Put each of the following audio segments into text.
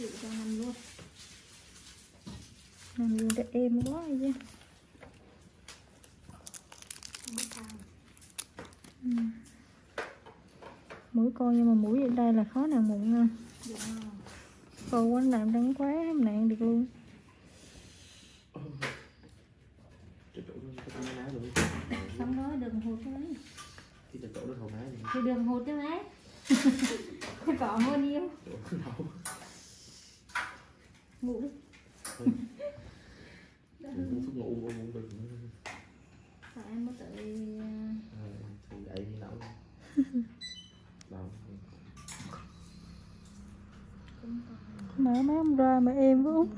chịu cho nằm luôn. Nằm luôn để êm quá vậy. Chứ ừ. mũi con nhưng mà mũi ở đây là khó nằm mụn nha không cô quánh làm đắng quá không nạn được luôn. Cái đó cái rồi. Xong rồi đừng hụt cho mấy Thì cái đó thầu ná gì thì đừng hụt không có hơn yêu ngủ đi. Cũng phút ngủ cũng cũng được. Sao em có tự À, Thì dậy thì nấu mở má không ra mà êm quá út.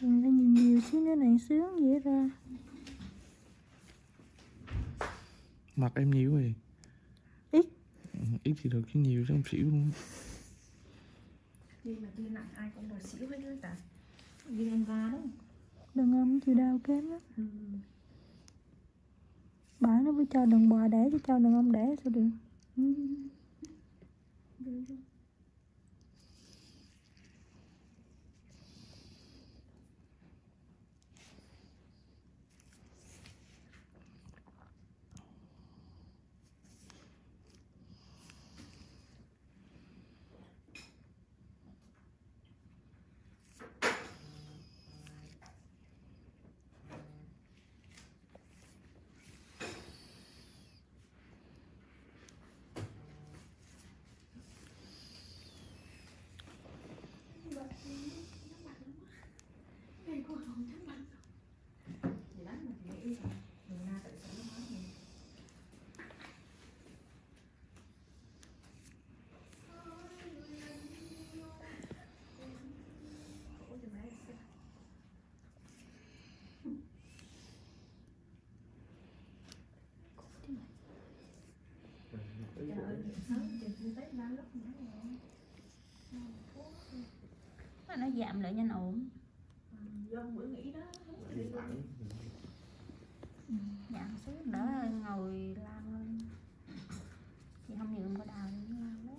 Nó nhiều nhiều xíu nữa này sướng vậy ra Mặt em nhiều rồi Ít. Ừ, Ít thì được chứ nhiều chứ không xỉu luôn viên mà viên nặng ai cũng đòi xỉu hết đó cả viên ăn va đó đàn ông chịu đau kém lắm ừ. bảo nó phải cho đàn bò đẻ chứ cho đàn ông đẻ sao được Ừ. Được rồi. Thì đó mà nghĩ là người na tự xử nó nói gì. Khổ cho bé xíu. Trời ơi, sớm chừng chưa Tết ra lúc nữa rồi. mà nó giảm lại nhanh ổn Do bữa nghỉ đó, Đi thẳng giảm xuống đỡ ngồi lao lên. Chị không nhượng có đào nó lao đấy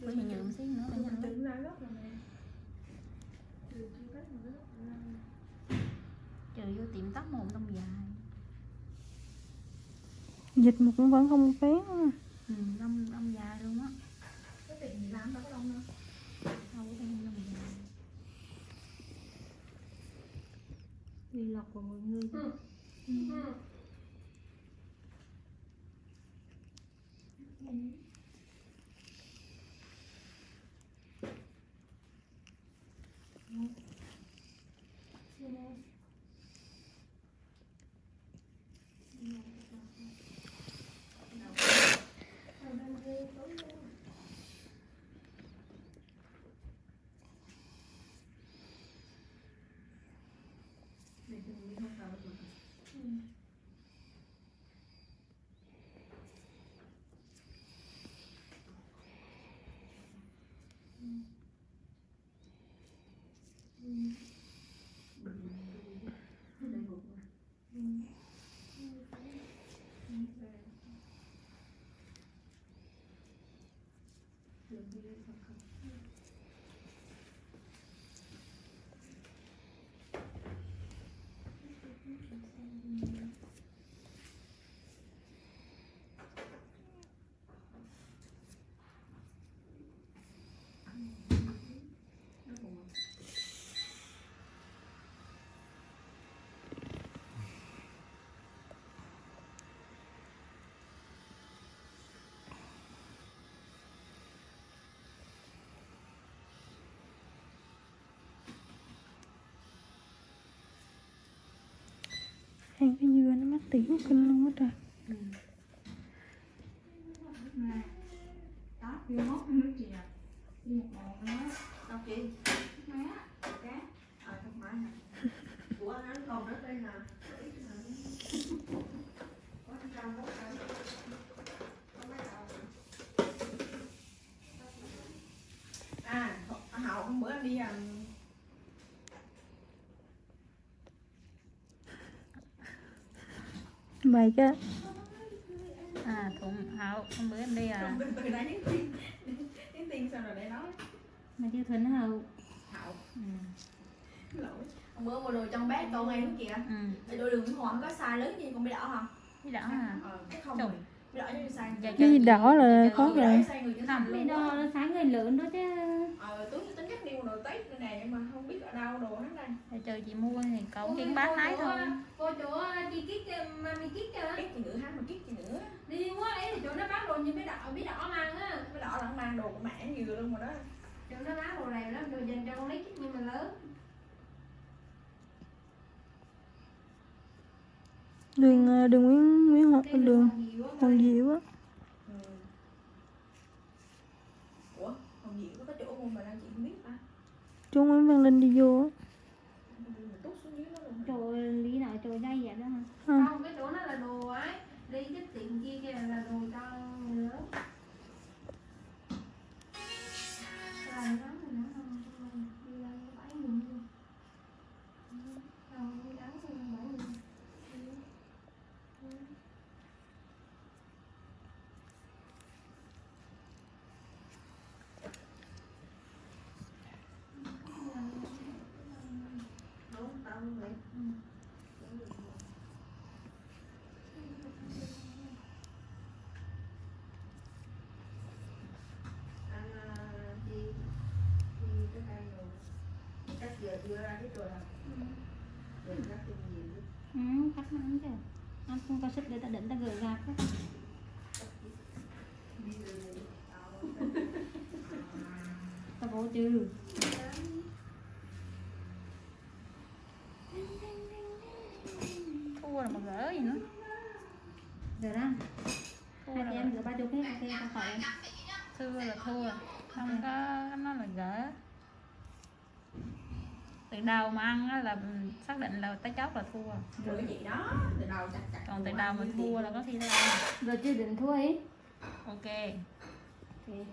bữa thì nhượng xíu nữa Mình tưởng ra gốc rồi nè. Trừ vô tiệm tóc một đông dài. Dịch mà cũng vẫn không phén ừ, đông đông dài luôn á Cái tiệm gì làm đâu có đông đâu. đâu có đông đông dài Vì lọc của mọi người chứ. Mm-hmm. Ăn cái dưa nó mắc tiểu kinh luôn á trời Nè. Đó, mốt nước chị à. Đi một bộ. Đâu chị? Má, cá. Ờ, không phải nè. Ủa, nó còn ở đây nè. Có ở trong đó phải. Có mấy đầu. À, Hậu hôm bữa em đi um, mày cái. À thùng hậu hôm bữa em đi à. Nhắn tin. Sao rồi để nói. Tiêu thuần hậu. Hậu. Ừ. lỗi. Hôm bữa mua đồ trong bát con em kìa. Ừ. Đồ đường hoàng có size lớn gì con bị đỏ hả cái đỏ à ờ chắc không Trời. rồi. Bị size Dạ, cái gì đỏ là khó Bị rồi. Không, bị á. nó sáng người lớn đó chứ. Ờ tôi tính nhắc đi mua đồ tết nhưng mà không đồ hết Để chờ chị mua thì cậu kiếm bán lái thôi. Cô chỗ chị kít mà mi kít cho kít chị nữa hát mà kít chị nữa đi mua ấy thì chỗ nó bán đồ như biết đỏ biết đỏ mang á. Cái đỏ là mang đồ của mẹ nhiều luôn rồi đó. Chỗ nó bán đồ này lắm đồ dành cho con nít nhưng mà lớn. Đường ờ, đường nguyễn nguyễn hoàng Cái đường còn nhiều á, hoàng diệu á ừ. ủa còn gì có chỗ mua mà đâu chị không biết ta chú nguyễn văn linh đi vô chỗ lý nào chỗ dây vậy đó hả? Ừ. không cái chỗ nó là đồ ấy. Đi cái tiệm kia kia là đồ cho người lớn ăn tao đi đi cái cây rồi cắt giờ chưa ra hết rồi hả rồi cắt cái gì nữa ừ cắt ăn chứ ăn không có sức để ta định ta gửi ra đó. ta vô trừ thua là mà gỡ gì nữa rồi đó thua hai là chị em gửi ba chục hết ok tao khỏi em thua là thua. Không có nó là gỡ. Từ đầu mà ăn á là xác định là tới chót là thua. Rồi cái gì đó từ đầu chặt chặt còn từ đầu mà thua là có khi là rồi chưa định thua ấy ok. Ok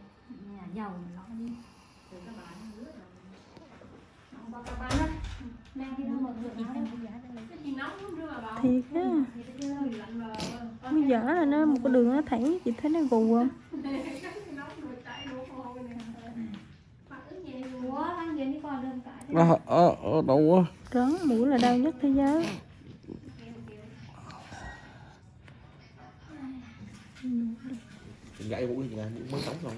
nhà giàu mà lo đi. Từ các bạn nữa rồi. Không bao các bạn á mang đi. đâu mà được bầu thiệt á. Thì mới dở là nó một cái đường nó thẳng chị thấy nó gù không Ủa, ăn gì đi coi Ờ, ờ, ờ, đâu á rắn mũi là đau nhất thế giới. Gãy mũi gì nè, mũi mới sống rồi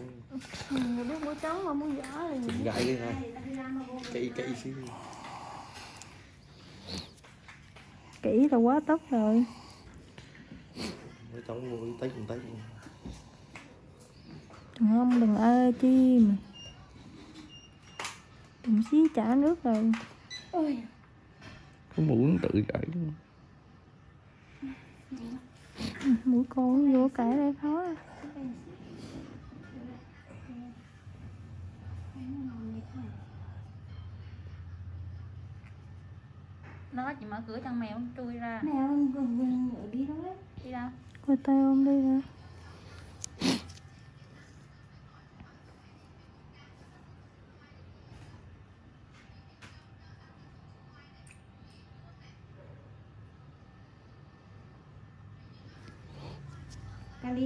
ừ, biết mũi trắng mà mũi dở là Chừng gãy đi ha Cây, cây xíu. Kỹ là quá tốt rồi. Mới sống mũi cùng tấy đừng không đừng ơi chi đừng xí trả nước rồi. Cái mũi nó tự gãy Ừ, mũi cô vô cãi đây khó nó chỉ mở cửa cho con mèo nó chui ra. Mèo gần gần ở đi đâu đấy đi đâu? Coi tay ôm đi hả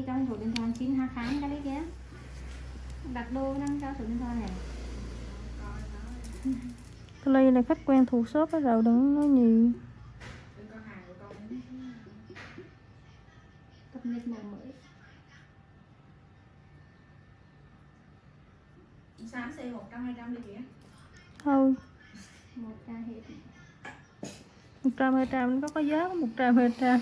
đi cho số điện thoại xin ha khám cái đấy kia đặt đô năng cho số điện thoại này. Đây là khách quen thuộc shop cái rồi đừng nói nhiều. cập nhật mẫu mới. Sáng xe 100 200 đi kìa. Thôi. 100 hết 100 200 nó có có giá có 100 200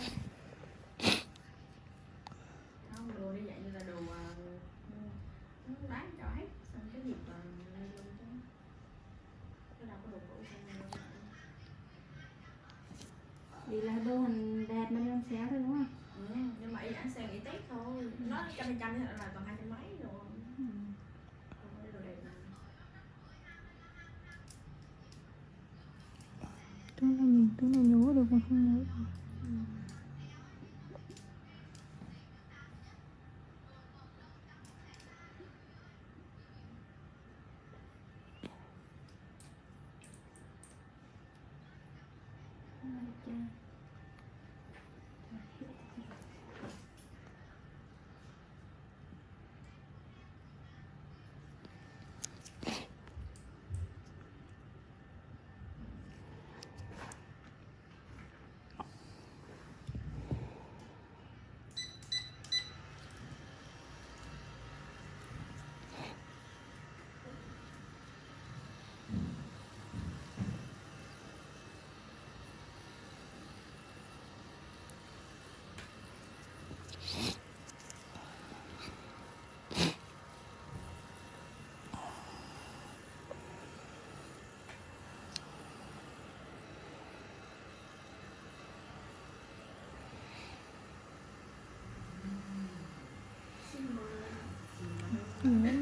trăm hai trăm là còn hai trăm mấy rồi chúng ta nhìn tôi này nhổ được mà không nhổ được Ai cha. Nhiều lắm